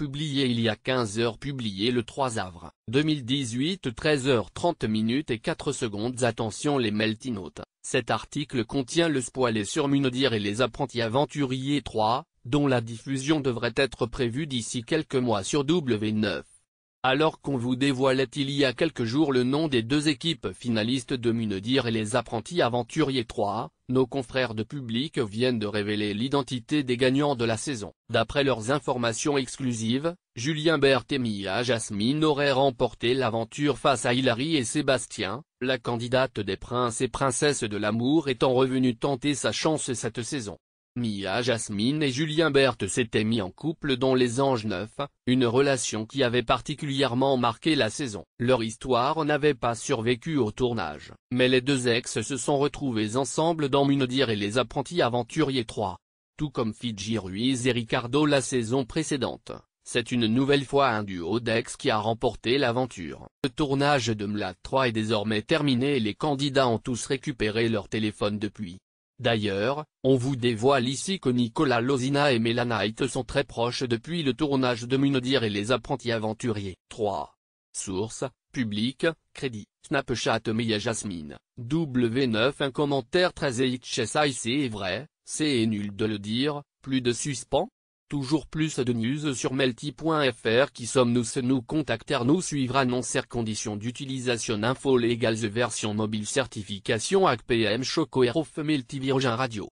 publié il y a 15 heures publié le 3 avril 2018 13h30 minutes et 4 secondes. Attention les meltinotes, cet article contient le spoiler sur Munodir et les apprentis aventuriers 3, dont la diffusion devrait être prévue d'ici quelques mois sur W9. Alors qu'on vous dévoilait il y a quelques jours le nom des deux équipes finalistes de Munedir et les apprentis aventuriers 3, nos confrères de public viennent de révéler l'identité des gagnants de la saison. D'après leurs informations exclusives, Julien Berthe et Mia Jasmine auraient remporté l'aventure face à Hilary et Sébastien, la candidate des princes et princesses de l'amour étant revenue tenter sa chance cette saison. Mia Jasmine et Julien Berthe s'étaient mis en couple dans Les Anges Neufs, une relation qui avait particulièrement marqué la saison. Leur histoire n'avait pas survécu au tournage, mais les deux ex se sont retrouvés ensemble dans Munodir et les apprentis aventuriers 3. Tout comme Fidji Ruiz et Ricardo la saison précédente. C'est une nouvelle fois un duo d'ex qui a remporté l'aventure. Le tournage de Mlat 3 est désormais terminé et les candidats ont tous récupéré leur téléphone depuis. D'ailleurs, on vous dévoile ici que Nicolas Lozina et Melanite sont très proches depuis le tournage de Munodir et les apprentis aventuriers. 3. Source, public, crédit, Snapchat Mia Jasmine, W9 Un commentaire très HSIC est vrai, c'est nul de le dire, plus de suspens Toujours plus de news sur melty.fr qui sommes-nous se nous contacter nous suivre annoncer conditions d'utilisation info légales version mobile certification ACPM Choco Melty Virgin Radio